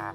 Ah.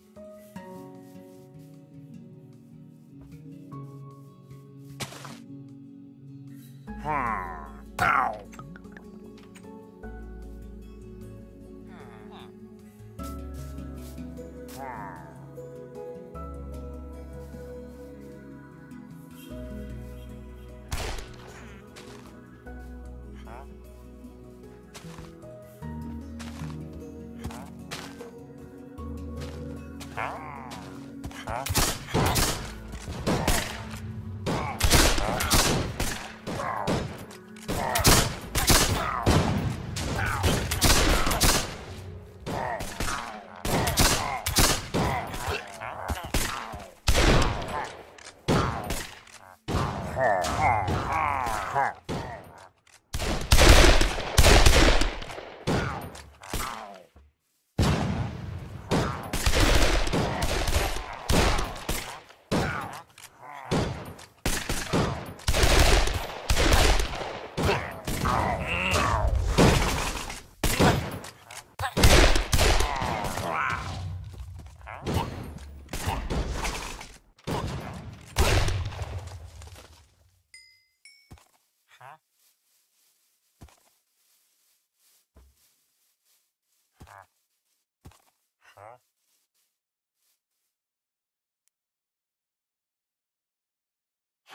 Yeah.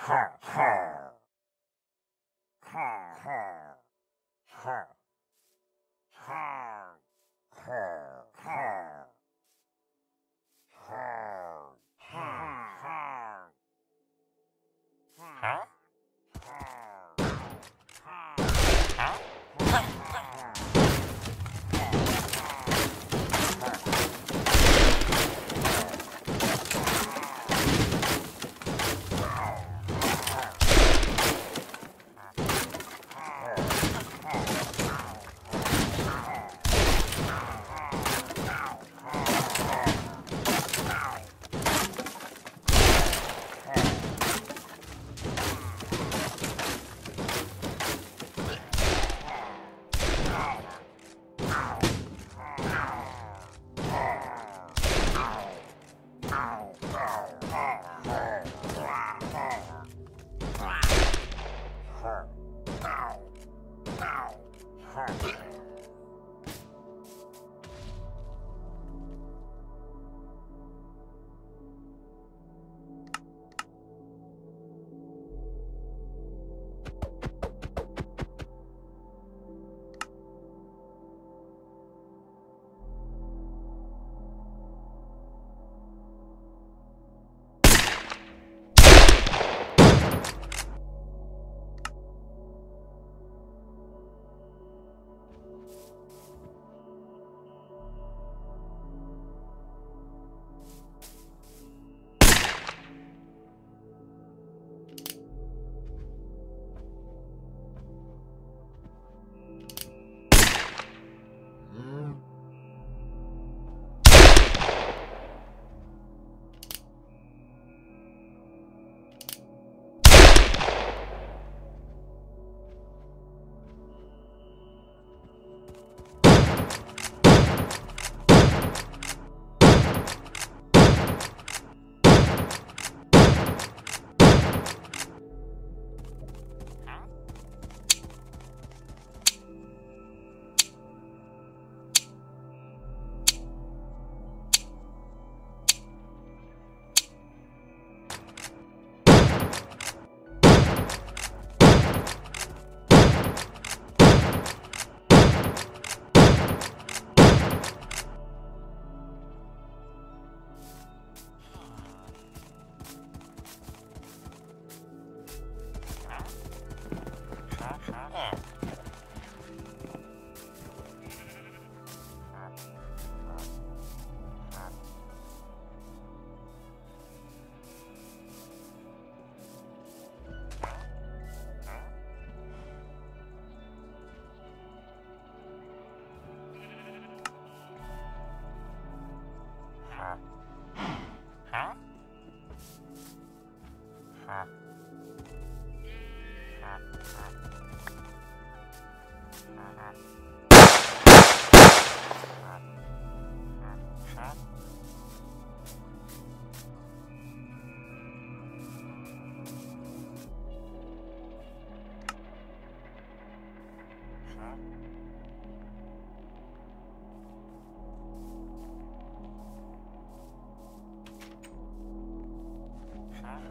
ha ha.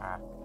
Ha.